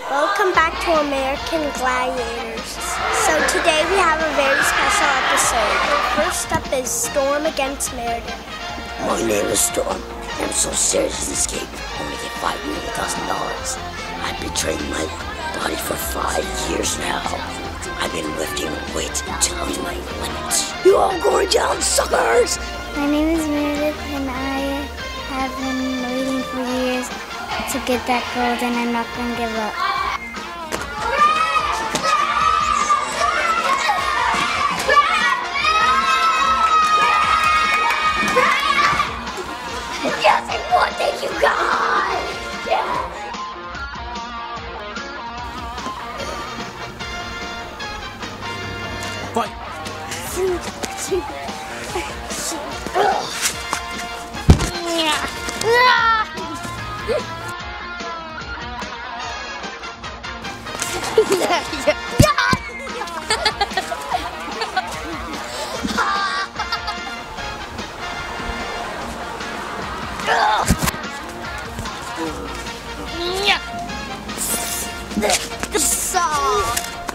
Welcome back to American Gladiators. So today we have a very special episode. First up is Storm against Meredith. My name is Storm. I'm so serious in this game. I want to get five million thousand dollars. I've been training my body for five years now. I've been lifting weights until I'm my limits. You all going down, suckers! My name is Meredith, and I have been waiting for years to get that gold, and I'm not going to give up. Yes, I want that, you guys! Yeah. Fight! くっ。そー